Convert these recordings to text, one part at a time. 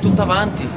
Tutta avanti.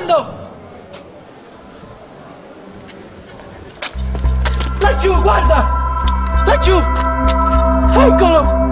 Arrivando! Laggiù, guarda! Laggiù! Eccolo!